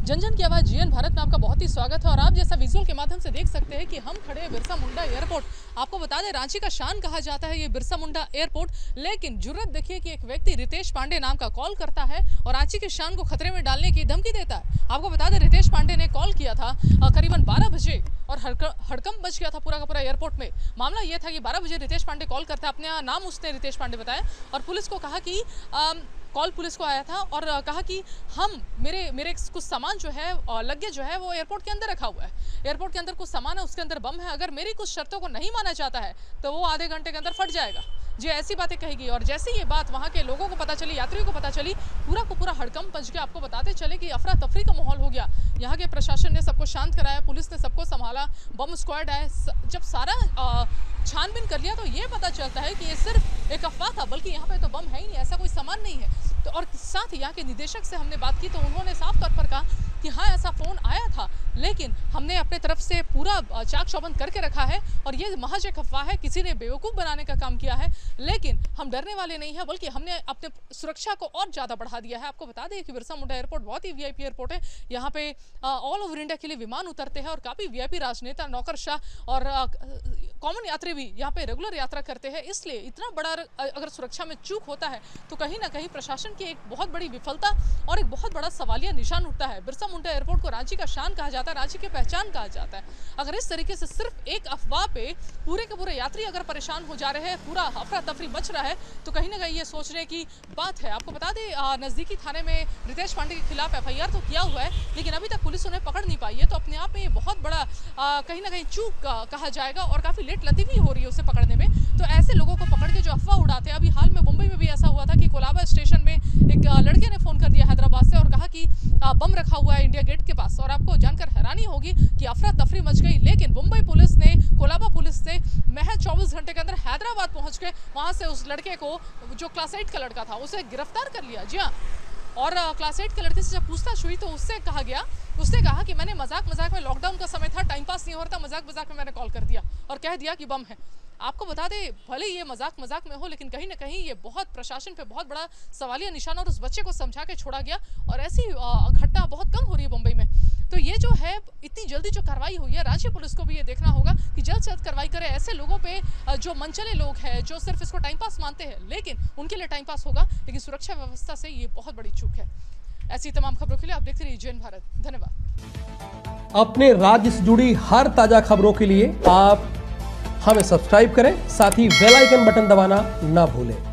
जन जन की आवाज़ जीएन भारत में आपका बहुत ही स्वागत है और आप जैसा विजुअल के माध्यम से देख सकते हैं कि हम खड़े हैं बिरसा मुंडा एयरपोर्ट आपको बता दें, रांची का शान कहा जाता है ये बिरसा मुंडा एयरपोर्ट लेकिन ज़रूरत देखिए कि एक व्यक्ति रितेश पांडे नाम का कॉल करता है और रांची के शान को खतरे में डालने की धमकी देता है। आपको बता दें, रितेश पांडे ने कॉल किया था करीबन 12 बजे। और हड़कम बच गया था पूरा का पूरा एयरपोर्ट में। मामला यह था कि 12 बजे रितेश पांडे कॉल करते हैं। अपने नाम उसने रितेश पांडे बताया और पुलिस को कहा कि कॉल पुलिस को आया था और कहा कि हम, मेरे मेरे कुछ सामान जो है लगे जो है वो एयरपोर्ट के अंदर रखा हुआ है। एयरपोर्ट के अंदर कुछ सामान है, उसके अंदर बम है। अगर मेरी कुछ शर्तों को नहीं माना जाता है तो वो आधे घंटे के अंदर फट जाएगा। जी ऐसी बातें कहेगी और जैसे ये बात वहाँ के लोगों को पता चली, यात्रियों को पता चली, पूरा को पूरा हड़कम पंच गया। आपको बताते चले कि अफरा तफरी का माहौल हो गया। यहाँ के प्रशासन ने सबको शांत कराया, पुलिस ने सबको संभाला, बम स्क्वाड आए। जब सारा छानबीन कर लिया तो ये पता चलता है कि ये सिर्फ़ एक अफवाह था, बल्कि यहाँ पे तो बम है ही नहीं, ऐसा कोई सामान नहीं है। तो और साथ ही यहाँ के निदेशक से हमने बात की तो उन्होंने साफ़ तौर पर कहा कि हाँ ऐसा फ़ोन आया था। लेकिन हमने अपने तरफ़ से पूरा चाक चौबंद करके रखा है और ये महज एक अफवाह है, किसी ने बेवकूफ़ बनाने का काम किया है। लेकिन हम डरने वाले नहीं हैं, बल्कि हमने अपने सुरक्षा को और ज़्यादा बढ़ा दिया है। आपको बता दें कि बिरसा मुंडा एयरपोर्ट बहुत ही वीआईपी एयरपोर्ट है। यहाँ पे ऑल ओवर इंडिया के लिए विमान उतरते हैं और काफ़ी वीआईपी राजनेता नौकरशाह और कॉमन यात्री भी यहाँ पे रेगुलर यात्रा करते हैं। इसलिए इतना बड़ा अगर सुरक्षा में चूक होता है तो कहीं ना कहीं प्रशासन की एक बहुत बड़ी विफलता और एक बहुत बड़ा सवालिया निशान उठता है। बिरसा मुंडा एयरपोर्ट को रांची का शान कहा जाता है, रांची की पहचान कहा जाता है। अगर इस तरीके से सिर्फ़ एक अफवाह पे पूरे के पूरे यात्री अगर परेशान हो जा रहे हैं, पूरा अफरा तफरी मच रहा है तो कहीं ना कहीं ये सोचने की बात है। आपको बता दें नज़दीकी थाने में रितेश पांडे के खिलाफ एफआईआर तो किया हुआ है, लेकिन अभी तक पुलिस उन्हें पकड़ नहीं पाई है तो अपने आप में ये बहुत बड़ा कहीं ना कहीं चूक कहा जाएगा और काफ़ी लेट लतीफ़ी हो रही है उसे पकड़ने में। तो ऐसे लोगों को पकड़ के जो अफवाह उड़ाते हैं, अभी हाल में मुंबई में भी ऐसा हुआ था कि कोलाबा स्टेशन में एक लड़के ने फ़ोन कर दिया हैदराबाद से और कहा कि बम रखा हुआ है, इंडिया गेट और आपको जानकर हैरानी होगी कि अफरा तफरी मच गई। लेकिन मुंबई पुलिस ने, कोलाबा पुलिस से महज चौबीस घंटे के अंदर हैदराबाद पहुँच के वहाँ से उस लड़के को, जो क्लास एट का लड़का था, उसे गिरफ़्तार कर लिया। जी हाँ। और क्लास एट के लड़के से जब पूछताछ हुई तो उससे कहा गया उसने कहा कि मैंने मज़ाक मज़ाक में लॉकडाउन का समय था, टाइम पास नहीं हो रहा था मज़ाक मज़ाक में मैंने कॉल कर दिया और कह दिया कि बम है। आपको बता दें, भले ये मज़ाक मज़ाक में हो, लेकिन कहीं ना कहीं ये बहुत प्रशासन पे बहुत बड़ा सवालिया निशान और उस बच्चे को समझा के छोड़ा गया। और ऐसी घटना बहुत कम हो रही है मुंबई में। ये जो है, इतनी जल्दी जो कार्रवाई हुई है राज्य पुलिस को भी ये देखना होगा कि जल्द से जल्द कार्रवाई करे। ऐसे लोगों पे जो मनचले लोग हैं, जो सिर्फ़ इसको टाइम पास मानते हैं, लेकिन उनके लिए टाइम पास होगा, लेकिन सुरक्षा व्यवस्था से ये बहुत बड़ी चूक है। ऐसी तमाम खबरों के लिए आप देखते रहिए जैन भारत। धन्यवाद। अपने राज्य से जुड़ी हर ताज़ा खबरों के लिए आप हमें सब्सक्राइब करें, साथ ही बेल आइकन बटन दबाना ना भूलें।